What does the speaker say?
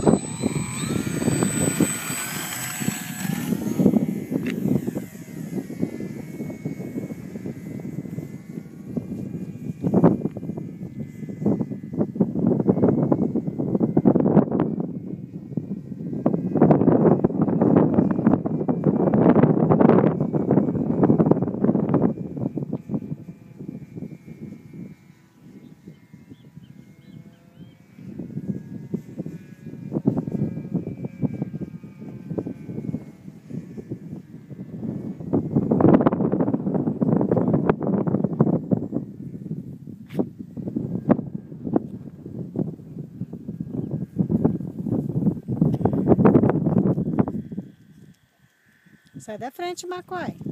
love. Sai da frente, Macói.